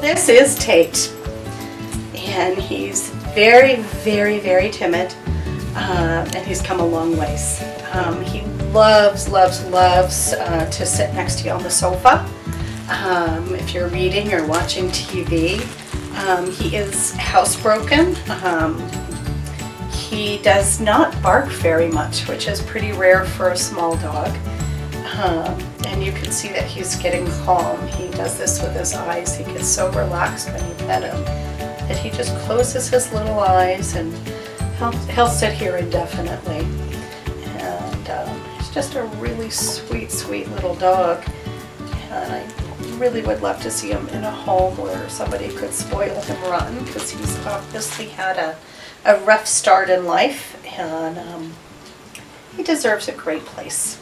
this is Tate. And he's very, very, very timid. Uh, and he's come a long ways. Um, he loves, loves, loves uh, to sit next to you on the sofa. Um, if you're reading or watching TV, um, he is housebroken. Um, he does not bark very much, which is pretty rare for a small dog. Um, and you can see that he's getting calm. He does this with his eyes. He gets so relaxed when you pet him that he just closes his little eyes and he'll, he'll sit here indefinitely. And um, he's just a really sweet, sweet little dog. And I really would love to see him in a home where somebody could spoil him rotten because he's obviously had a, a rough start in life and um, he deserves a great place.